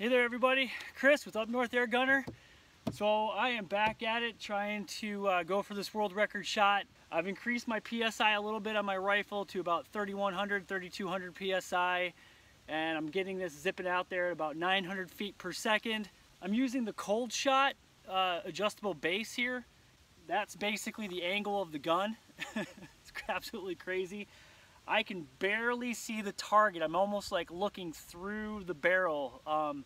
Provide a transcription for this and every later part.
Hey there everybody, Chris with UpNorth AirGunner. So I am back at it trying to uh, go for this world record shot. I've increased my PSI a little bit on my rifle to about 3100, 3200 PSI and I'm getting this zipping out there at about 900 feet per second. I'm using the cold shot uh, adjustable base here. That's basically the angle of the gun. it's absolutely crazy. I can barely see the target. I'm almost like looking through the barrel. Um,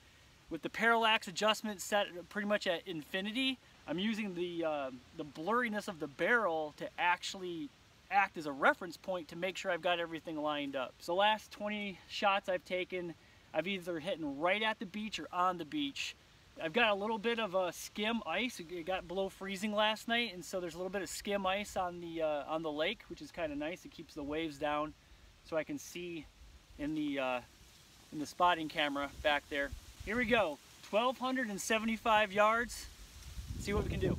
with the parallax adjustment set pretty much at infinity, I'm using the, uh, the blurriness of the barrel to actually act as a reference point to make sure I've got everything lined up. So the last 20 shots I've taken, I've either hitting right at the beach or on the beach. I've got a little bit of a skim ice. It got below freezing last night, and so there's a little bit of skim ice on the uh, on the lake, which is kind of nice. It keeps the waves down, so I can see in the uh, in the spotting camera back there. Here we go, 1,275 yards. Let's see what we can do.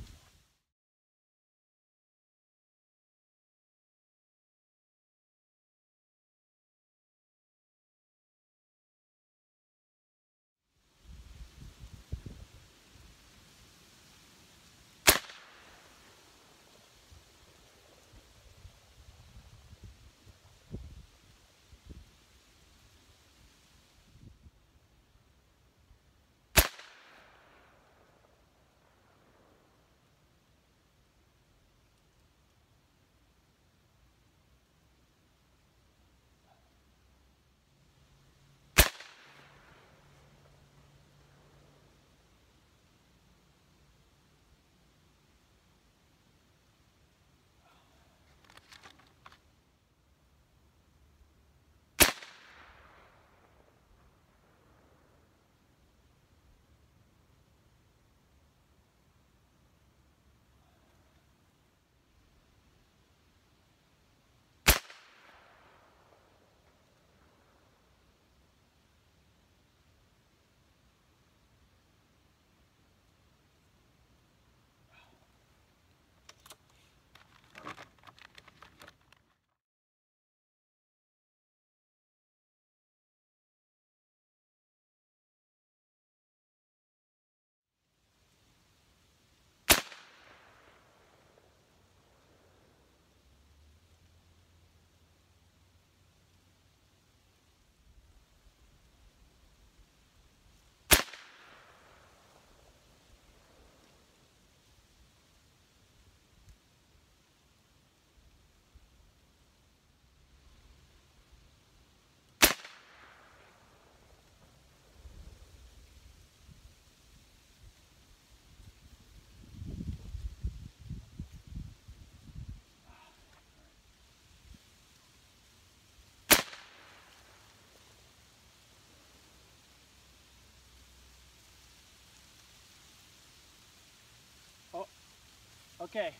Okay.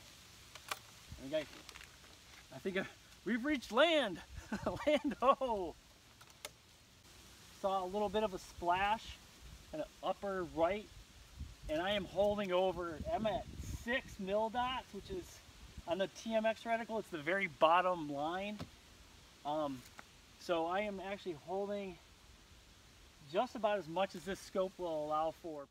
Okay. I think we've reached land. land oh. Saw a little bit of a splash in the upper right. And I am holding over, I'm at six mil dots, which is on the TMX reticle, it's the very bottom line. Um, so I am actually holding just about as much as this scope will allow for.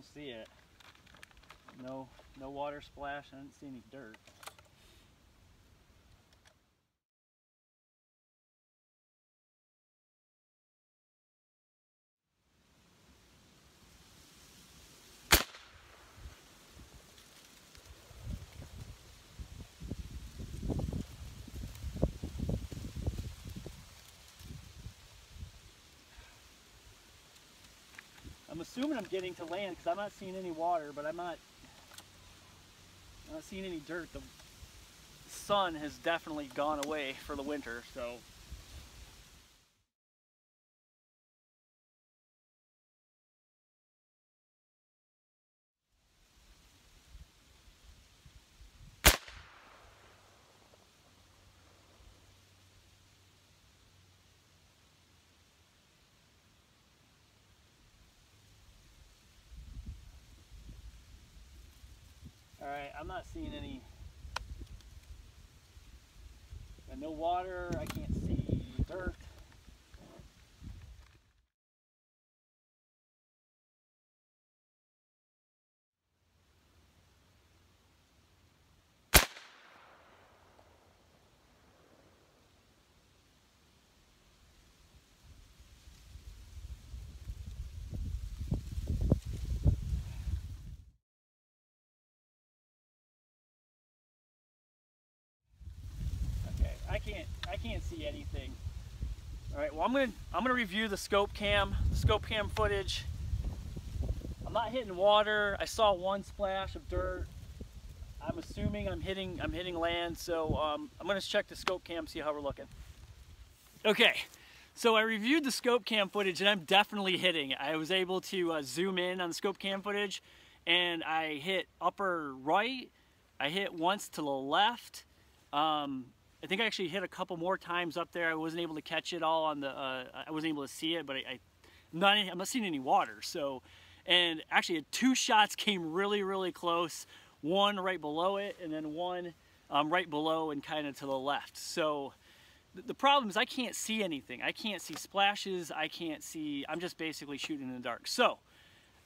Don't see it. No, no water splash. I didn't see any dirt. Assuming I'm getting to land because I'm not seeing any water, but I'm not, I'm not seeing any dirt. The sun has definitely gone away for the winter, so Alright, I'm not seeing any. Got no water, I can't see dirt. Okay, I can't I can't see anything. All right, well I'm gonna I'm gonna review the scope cam, the scope cam footage. I'm not hitting water. I saw one splash of dirt. I'm assuming I'm hitting I'm hitting land, so um, I'm gonna check the scope cam, see how we're looking. Okay, so I reviewed the scope cam footage and I'm definitely hitting. I was able to uh, zoom in on the scope cam footage and I hit upper right. I hit once to the left. Um, I think I actually hit a couple more times up there. I wasn't able to catch it all on the, uh, I wasn't able to see it, but I, I not, I'm not seeing any water. So, and actually two shots came really, really close. One right below it and then one um, right below and kind of to the left. So th the problem is I can't see anything. I can't see splashes. I can't see, I'm just basically shooting in the dark. So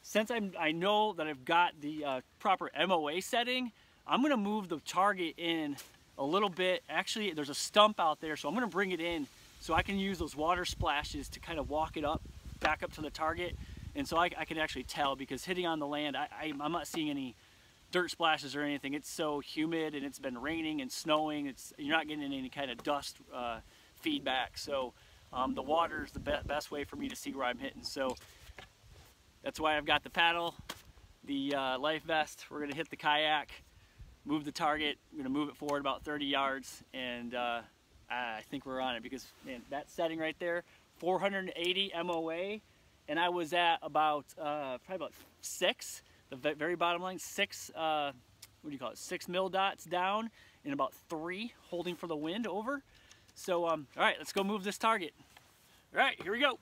since I'm, I know that I've got the uh, proper MOA setting, I'm gonna move the target in a little bit. Actually, there's a stump out there, so I'm gonna bring it in so I can use those water splashes to kind of walk it up, back up to the target. And so I, I can actually tell because hitting on the land, I, I, I'm not seeing any dirt splashes or anything. It's so humid and it's been raining and snowing. It's You're not getting any kind of dust uh, feedback. So um, the water is the be best way for me to see where I'm hitting. So that's why I've got the paddle, the uh, life vest. We're gonna hit the kayak, move the target. I'm gonna move it forward about 30 yards, and uh, I think we're on it because man, that setting right there, 480 MOA, and I was at about uh, probably about six, the very bottom line, six. Uh, what do you call it? Six mil dots down, and about three holding for the wind over. So, um, all right, let's go move this target. All right, here we go.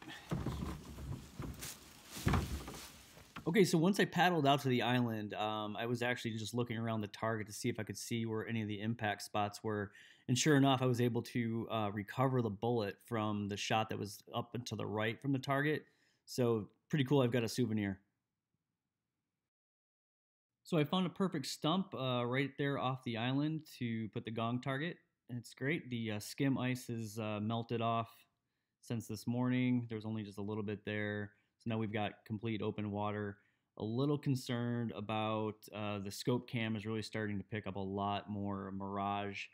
Okay, so once I paddled out to the island, um, I was actually just looking around the target to see if I could see where any of the impact spots were. And sure enough, I was able to uh, recover the bullet from the shot that was up and to the right from the target. So pretty cool. I've got a souvenir. So I found a perfect stump uh, right there off the island to put the gong target. And it's great. The uh, skim ice is uh, melted off since this morning. There was only just a little bit there. So now we've got complete open water. A little concerned about uh, the scope cam is really starting to pick up a lot more mirage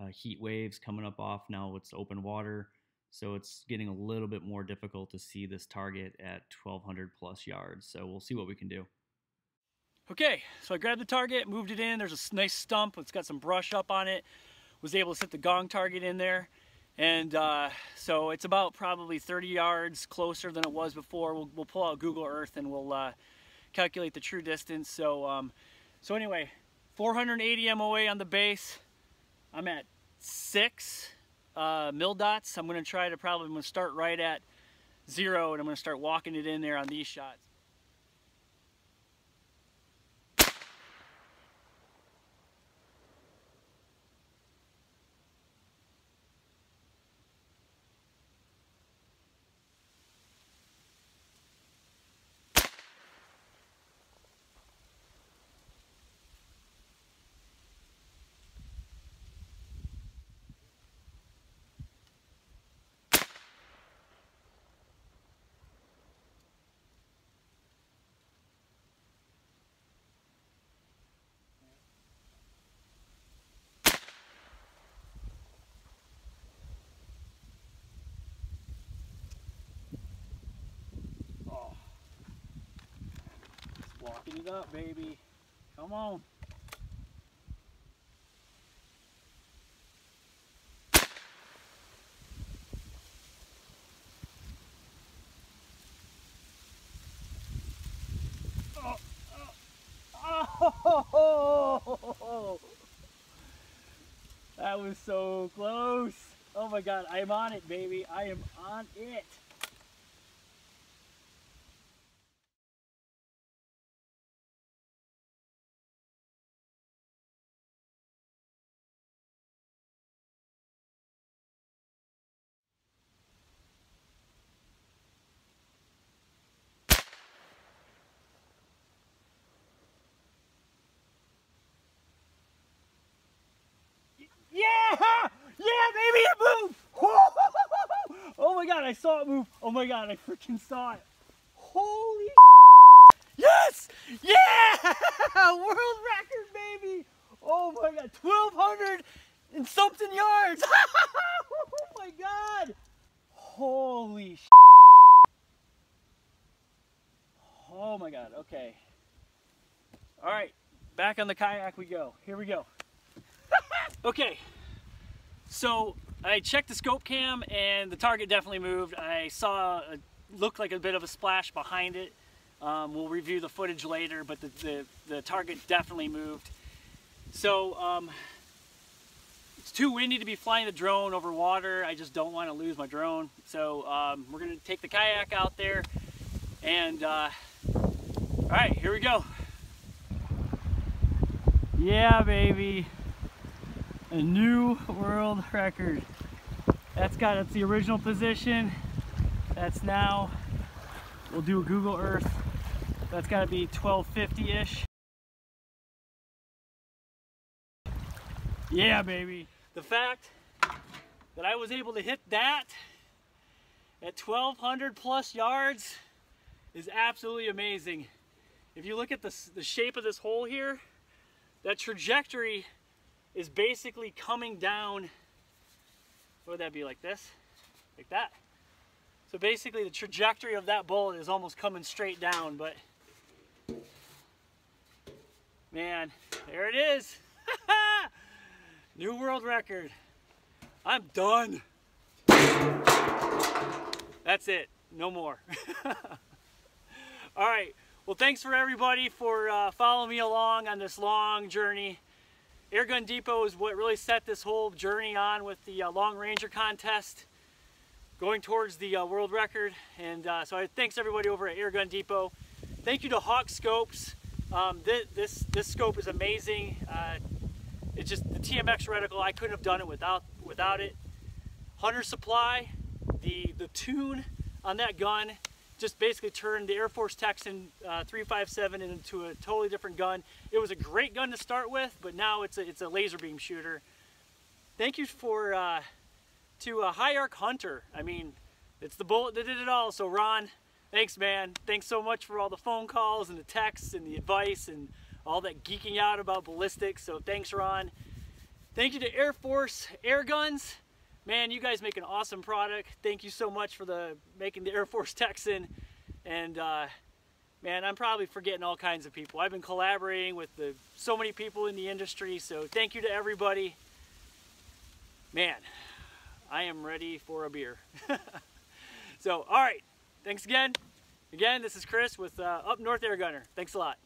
uh, heat waves coming up off now it's open water. So it's getting a little bit more difficult to see this target at 1200 plus yards. So we'll see what we can do. Okay, so I grabbed the target, moved it in. There's a nice stump. It's got some brush up on it. Was able to set the gong target in there. And uh, so it's about probably 30 yards closer than it was before. We'll, we'll pull out Google Earth and we'll uh, calculate the true distance. So, um, so anyway, 480 MOA on the base. I'm at six uh, mil dots. I'm gonna try to probably, I'm gonna start right at zero and I'm gonna start walking it in there on these shots. Walking it up, baby. Come on. That was so close. Oh my god, I'm on it, baby. I am on it. I saw it move. Oh my God, I freaking saw it. Holy Yes! Yeah! World record, baby! Oh my God, 1,200 and something yards. oh my God. Holy Oh my God, okay. All right, back on the kayak we go. Here we go. okay, so I checked the scope cam and the target definitely moved. I saw a looked like a bit of a splash behind it. Um, we'll review the footage later, but the, the, the target definitely moved. So um, it's too windy to be flying the drone over water. I just don't want to lose my drone. So um, we're going to take the kayak out there and uh, all right, here we go. Yeah, baby. A new world record. That's got it's the original position. That's now, we'll do a Google Earth. That's got to be 1250-ish. Yeah, baby. The fact that I was able to hit that at 1200 plus yards is absolutely amazing. If you look at the, the shape of this hole here, that trajectory is basically coming down, what would that be, like this? Like that. So basically the trajectory of that bullet is almost coming straight down, but man, there it is. New world record. I'm done. That's it, no more. All right, well thanks for everybody for uh, following me along on this long journey. Airgun Depot is what really set this whole journey on with the uh, Long Ranger contest going towards the uh, world record. And uh, so I thanks everybody over at Airgun Depot. Thank you to Hawke Scopes. Um, this, this, this scope is amazing. Uh, it's just the TMX reticle. I couldn't have done it without without it. Hunter Supply, the the tune on that gun just basically turned the AirForce Texan uh, 357 into a totally different gun. It was a great gun to start with, but now it's a, it's a laser beam shooter. Thank you for uh, to a High Arc Hunter. I mean, it's the bullet that did it all. So Ron, thanks man. Thanks so much for all the phone calls and the texts and the advice and all that geeking out about ballistics. So thanks Ron. Thank you to Air Force Air Guns. Man, you guys make an awesome product. Thank you so much for the making the AirForce Texan. And uh, man, I'm probably forgetting all kinds of people. I've been collaborating with the, so many people in the industry. So thank you to everybody. Man, I am ready for a beer. so, all right. Thanks again. Again, this is Chris with uh, UpNorth AirGunner. Thanks a lot.